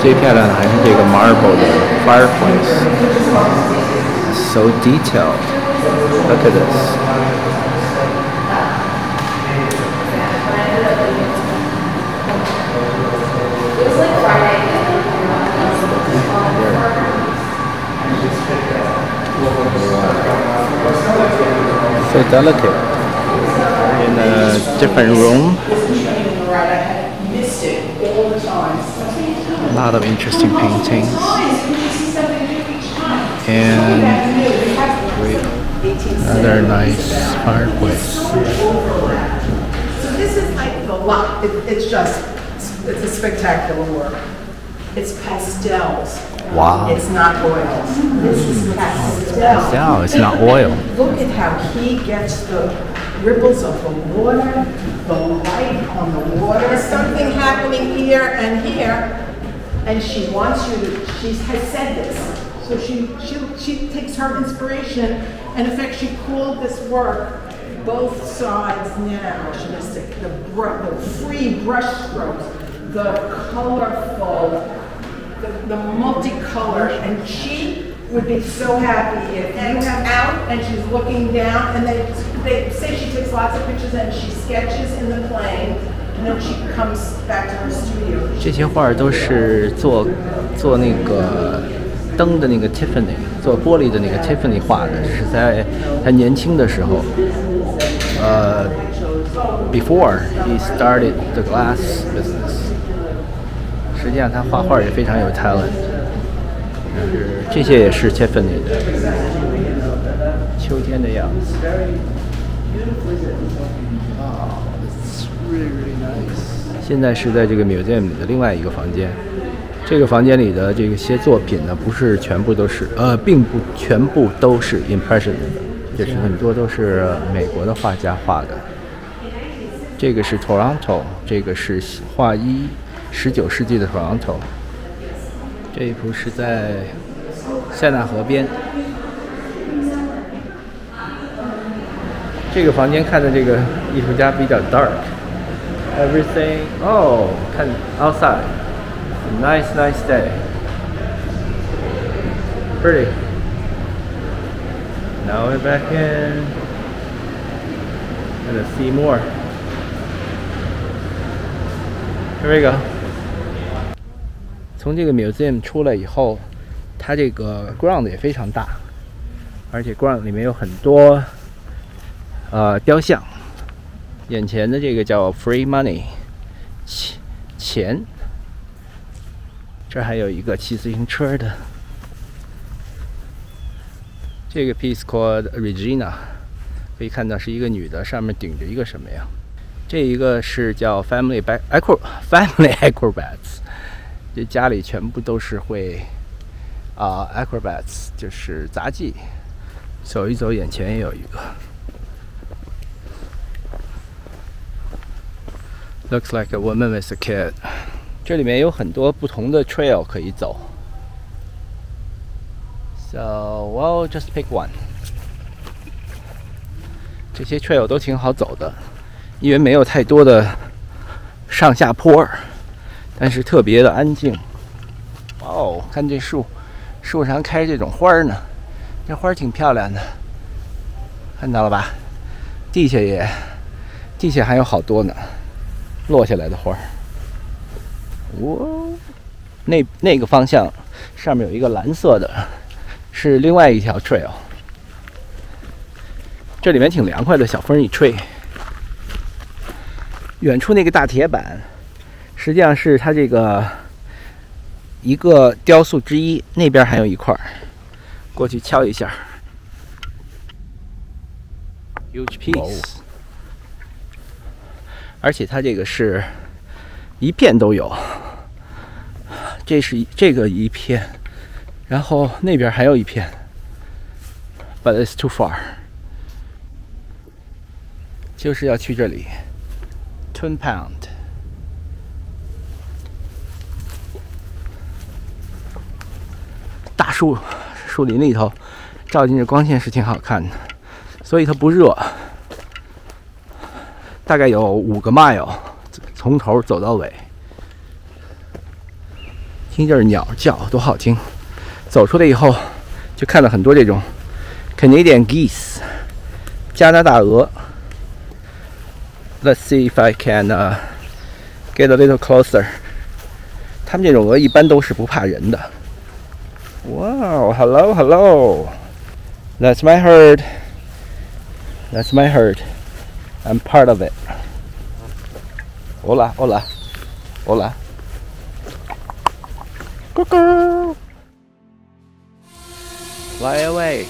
画挺漂亮的，不过最漂亮的还是这个 marble 的 fireplace，so detailed。Look at this. So delicate. In a different room. Lot of interesting paintings. And another nice fireplace. So this is like the lot, it, it's just, it's a spectacular work. It's pastels. Wow. It's not oils. This is pastel. Yeah, it's not oil. Look at how he gets the ripples of the water, the light on the water. There's something happening here and here, and she wants you to, she has said this. So she, she, she takes her inspiration, and in fact, she called this work both sides now. She has the, the, br- the free brush strokes, the colorful, the, the multicolor, and she would be so happy if you have out. And she's looking down, and they, they say she takes lots of pictures and she sketches in the plane, 这些画都是做做那个灯的那个 Tiffany，做玻璃的那个 Tiffany 画的，是在他年轻的时候，呃，before he started the glass business。实际上他画画也非常有 talent，就是这些也是 Tiffany 的，秋天的样子。现在是在这个 museum 的另外一个房间。这个房间里的这些作品呢，不是全部都是，呃，并不全部都是 impressionism，就是很多都是美国的画家画的。这个是 Toronto，这个是画一十九世纪的 Toronto。这一幅是在塞纳河边。这个房间看的这个艺术家比较 dark。Everything, oh, 看 outside, nice, nice day. Pretty. Now we're back in. Gonna see more. Here we go. 从这个 museum 出来以后，它这个 ground 也非常大，而且 ground 里面有很多呃雕像。 眼前的这个叫 free money，钱钱。这还有一个骑自行车的。这个 piece called Regina，可以看到是一个女的，上面顶着一个什么呀？这一个是叫 Family Back Acro Family Acrobats，这家里全部都是会啊、acrobats，就是杂技。走一走，眼前也有一个。Looks like a woman with a kid。这里面有很多不同的 trail 可以走。So well, just pick one。这些 trail 都挺好走的，因为没有太多的上下坡，但是特别的安静。哦，看这树，树上开这种花儿呢，这花儿挺漂亮的，看到了吧？地下也，地下还有好多呢。落下来的花儿，哇！那那个方向上面有一个蓝色的，是另外一条 trail。这里面挺凉快的，小风一吹。远处那个大铁板，实际上是它这个一个雕塑之一。那边还有一块儿，过去敲一下。Huge piece。而且它这个是一片都有，这是这个一片，然后那边还有一片，but it's too far，就是要去这里，Twin Pound，大树树林里头照进这光线是挺好看的，所以它不热。大概有五个 mile，从头走到尾。听这鸟叫多好听。走出来以后，就看到很多这种 Canadian geese，加拿大鹅。Let's see if I can get a little closer。他们这种鹅一般都是不怕人的。Wow, hello, hello. That's my herd. That's my herd. I'm part of it. Hola, hola, hola. Cuckoo. Fly away.